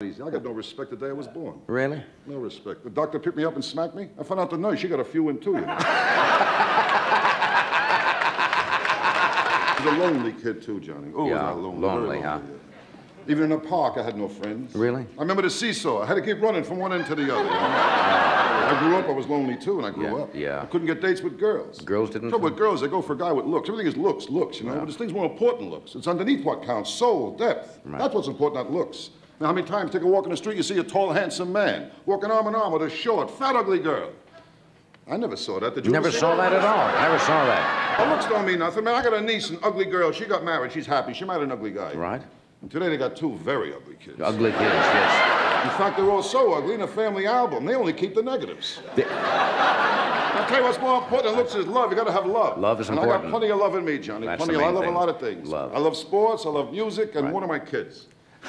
Easy. I got no respect the day I was born. Really? No respect. The doctor picked me up and smacked me. I found out the nurse, she got a few in too, you know. I was a lonely kid too, Johnny. Oh, was Yeah, I lonely. lonely, Very huh? yeah. Even in the park, I had no friends. Really? I remember the seesaw. I had to keep running from one end to the other. you know? I grew up, I was lonely too, and I grew Yeah, up. yeah. I couldn't get dates with girls. Girls didn't- Trouble with girls, they go for a guy with looks. Everything is looks, looks, you know. But this thing's more important than looks. It's underneath what counts soul, depth. That's what's important, not looks. Now, how many times take a walk in the street, you see a tall, handsome man walking arm in arm with a short, fat, ugly girl? I never saw that. Did you Never saw that at all. Never saw that. Well, looks don't mean nothing, man. I got a niece, an ugly girl. She got married. She's happy. She married an ugly guy. Right? And today they got two very ugly kids. Ugly kids, yes. In fact, they're all so ugly in a family album. They only keep the negatives. The- I'll tell you what's more important than looks is love. You gotta have love. Love is and I important. got plenty of love in me, Johnny. That's plenty of I love thing. a lot of things. Love. I love sports, I love music, and one of my kids.